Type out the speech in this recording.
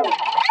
Oh!